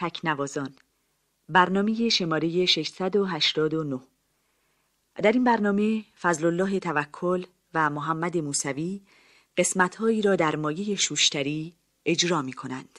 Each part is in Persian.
تکنوازان برنامه شماره 689 در این برنامه فضل الله توکل و محمد موسوی قسمتهایی را در مایه شوشتری اجرا می کنند.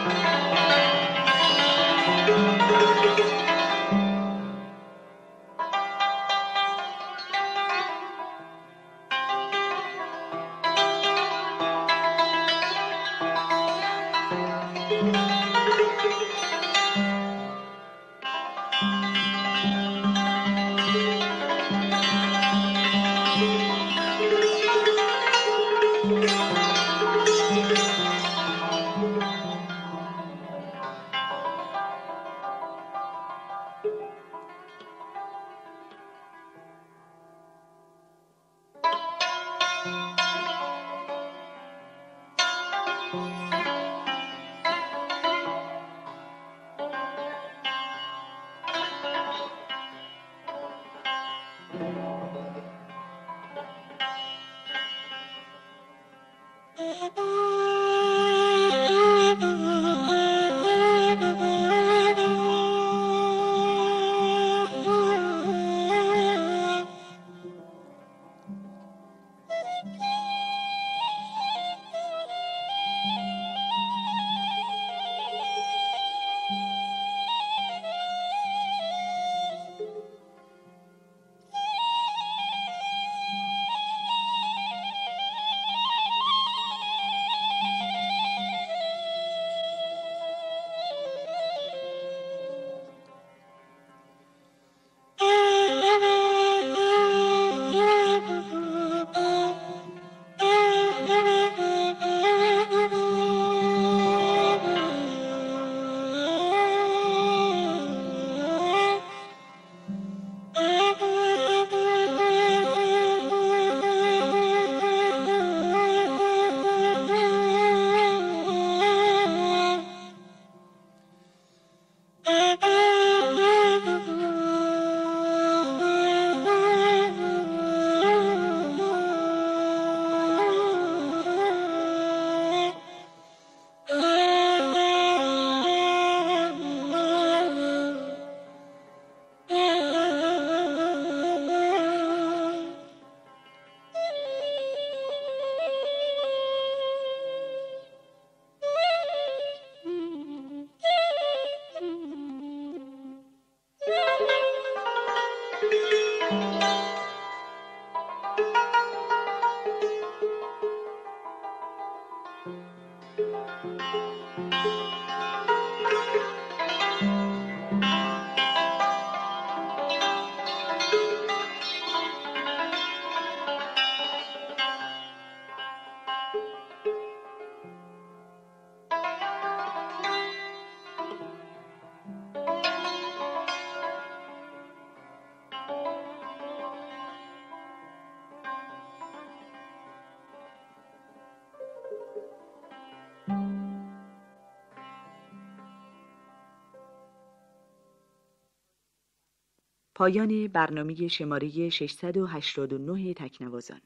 پایان برنامه شماره 689 تکنوازان.